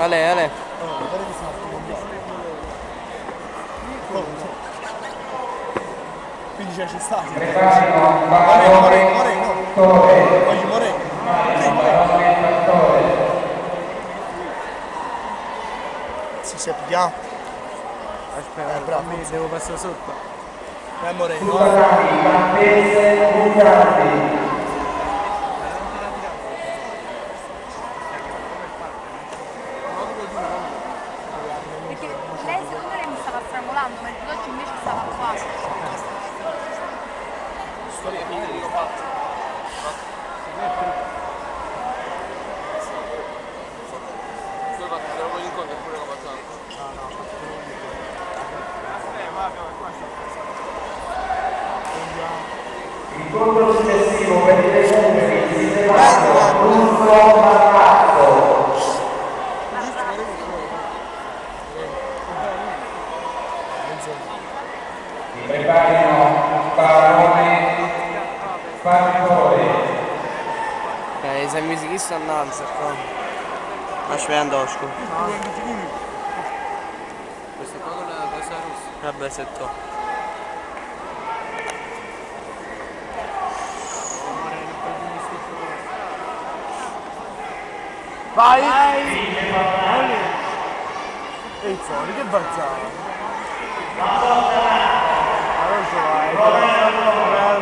Ale, ale. Quindi cioè, ci sta. Moreno, Moreno, Moreno. Voglio Moreno. Fattore, Sì, sì, pigliamo. Aspetta, Eh, bravo. mi devo passare sotto. Eh, Moreno. Susanati, Campese, Buzzati, incontro successivo per i recuperi si separano Russo Marrazzo, si preparino Barone Guys, I'm using this on answer from Ashwan Doshko. Questo è quello della cosa russa. Vabbè, se to. Vai! Ehi, fuori, che bazzano! Allora, vai!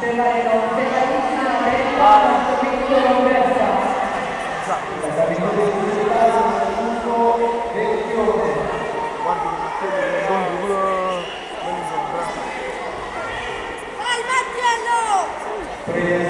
addirittura Vai Mattiello! prevenzione di Leonardo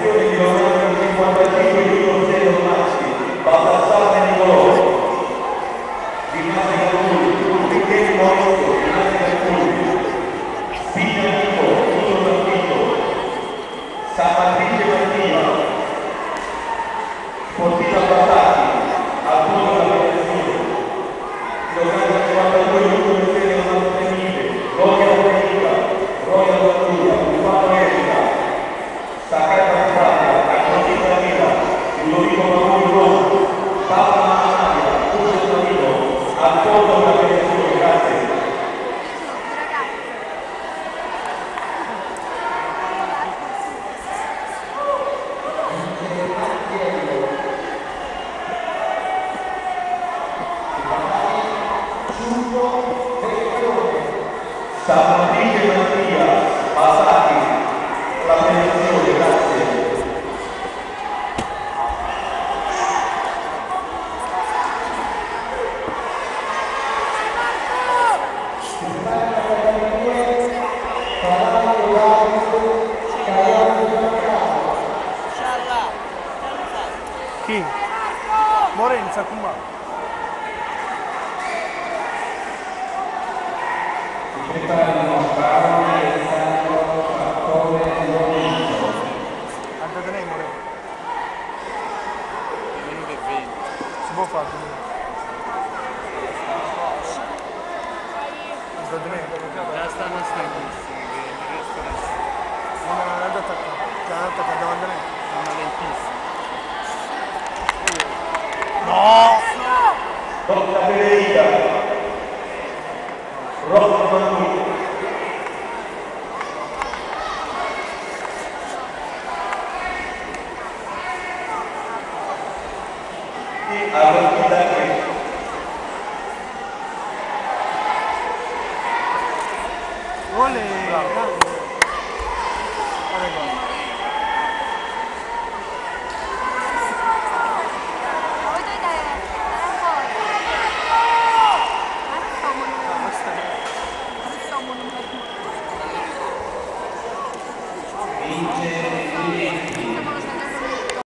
Roma, Chi? Morenza, Lorenzo. Andate lei, Morenza. Minuto e 20. Si può fare? Andate lei. Già stanno stanchissimi, che resto è Non andato attaccato. Davanti a lei. una lentissima. Nossa! Toca Pereira. Rockman. E a bandida